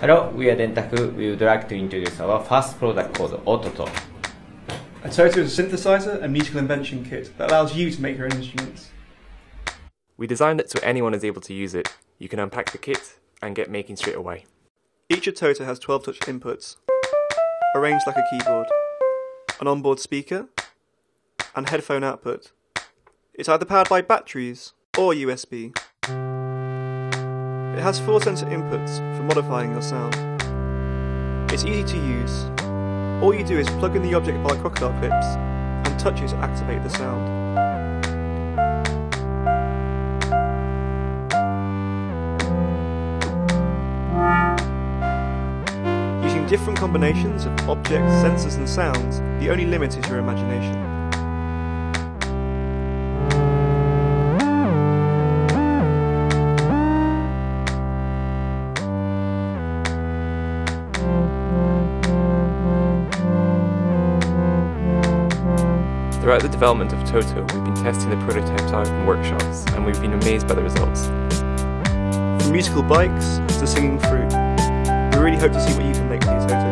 Hello, we are Dentaku. We would like to introduce our first product called Ototo. A Toto is a synthesizer and musical invention kit that allows you to make your own instruments. We designed it so anyone is able to use it. You can unpack the kit and get making straight away. Each Ototo has 12 touch inputs, arranged like a keyboard, an onboard speaker, and headphone output. It's either powered by batteries or USB. It has four sensor inputs for modifying your sound. It's easy to use. All you do is plug in the object via crocodile clips and touch it to activate the sound. Using different combinations of objects, sensors and sounds, the only limit is your imagination. Throughout the development of Ototo, we've been testing the prototypes out in workshops and we've been amazed by the results. From musical bikes to singing fruit, we really hope to see what you can make with your Ototo.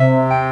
Música